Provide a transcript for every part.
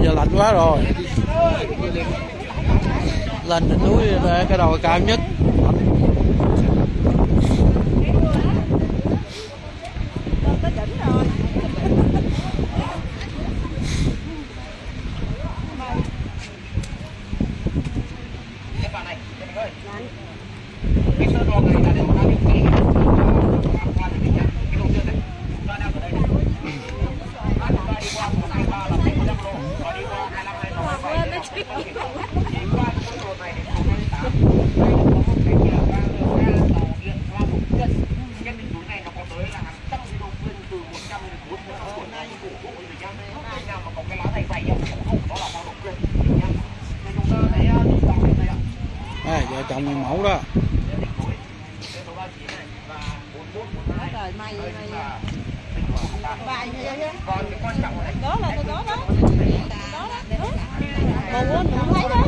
bây giờ lạnh quá rồi. Lên đỉnh núi cái đồi cao nhất. Đây vợ chồng người mẫu đó đó là tôi đó đó đó thấy đó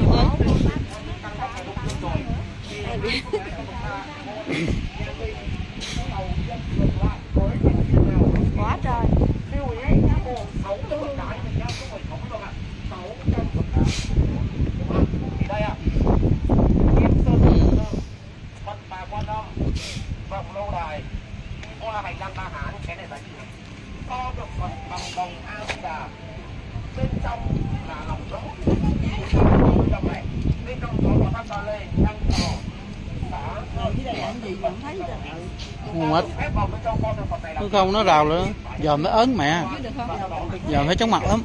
vòng lâu đài. Qua hành lang ba hán cái này là gì co được phần bằng đồng Asia bên trong là lòng bên trong này bên trong có một tháp ba lê đang đây làm gì mà không thấy nó rào nữa giờ mới ớn mẹ. Giờ phải chóng mặt lắm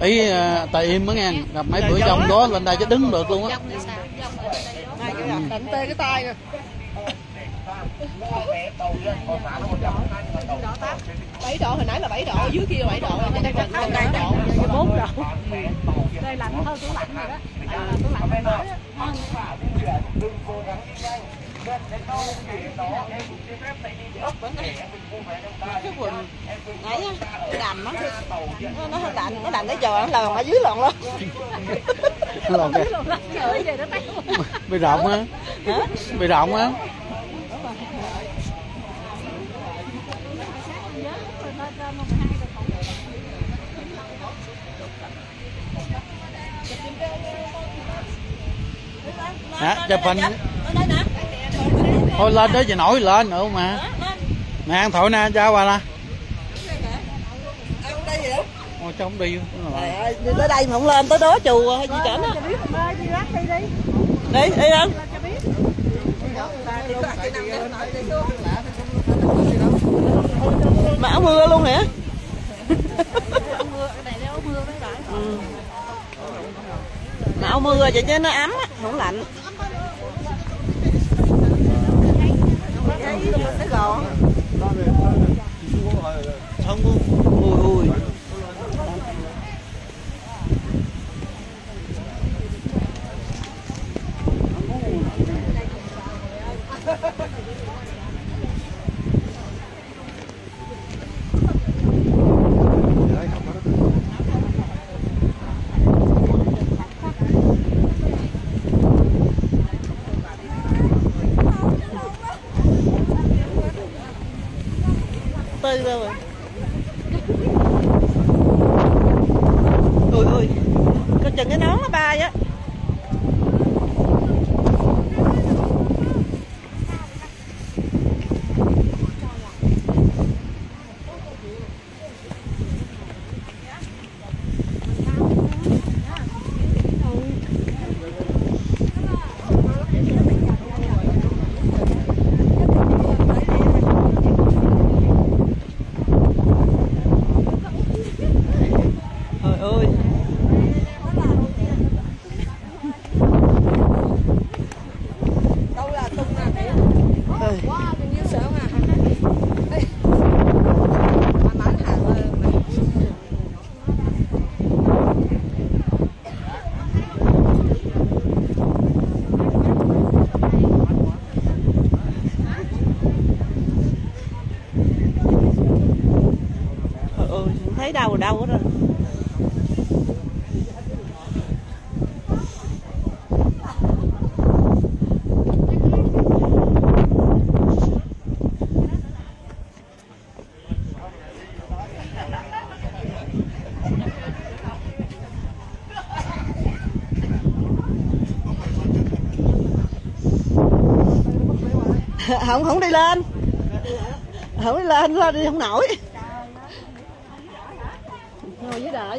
ý à, tại im mới nghe gặp mấy bữa dông đó lên đây chứ đứng được luôn á. Đánh tê cái tay rồi bảy độ hồi nãy là 7 độ dưới kia là 7 độ. Trên đây còn đây độ. Bốn độ. Đây lạnh hơn tủ lạnh rồi đó. À, tủ lạnh cái quần nãy á đầm á nó nó đành nó đành cái giò nó lòn ở dưới lòn luôn lòn kìa bị rộng á bị rộng á hả? Chụp hình thôi lên đó giờ nổi lên nữa mà. Mẹ ăn thổi nè cho qua nè ngồi trong đi. Trời ơi đi tới đây mà không lên tới đó chùa hay gì cả. Nó đi đi. Không mà áo mưa luôn hả? Ừ. mà áo mưa vậy chứ nó ấm á không lạnh cái gò ui rơi đâu rồi. Ui ui coi chừng cái nón nó bay á. đau hết rồi. Không không đi lên. Không đi lên đi không nổi. 打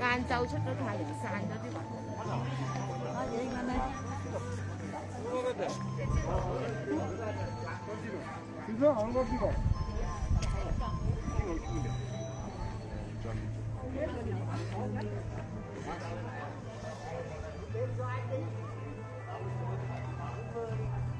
晏晝出咗太陽散咗啲雲。Thank you.